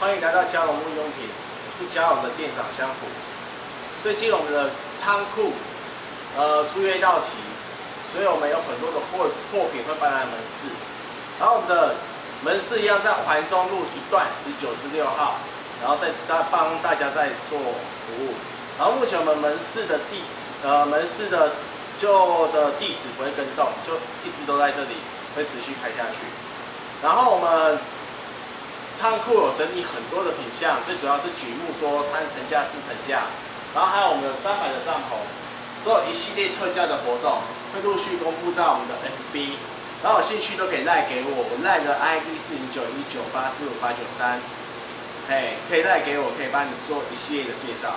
欢迎来到嘉荣木用品，我是嘉荣的店长香普。最近我们的仓库呃租约到期，所以我们有很多的货货品会搬来门市。然后我们的门市一样在环中路一段十九至六号，然后再再帮大家在做服务。然后目前我们门市的地址呃门市的旧的地址不会跟动，就一直都在这里，会持续开下去。然后我们仓库有整理很多的品相，最主要是榉木桌三层架、四层架，然后还有我们的三百的帐篷，都有一系列特价的活动，会陆续公布在我们的 FB，然后有兴趣都可以赖给我，我赖的 ID 四零九一九八四五八九三，嘿，可以赖给我，可以帮你做一系列的介绍。